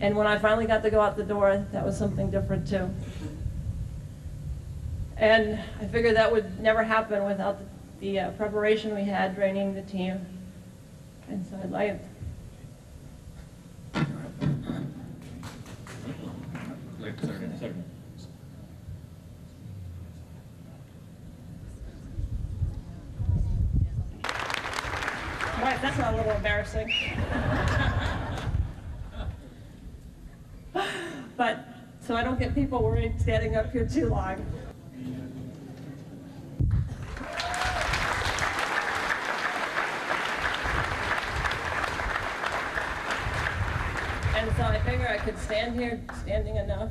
And when I finally got to go out the door, that was something different too. And I figured that would never happen without the uh, preparation we had training the team. And so I'd like, that's not a little embarrassing. But, so I don't get people worried standing up here too long. And so I figure I could stand here, standing enough.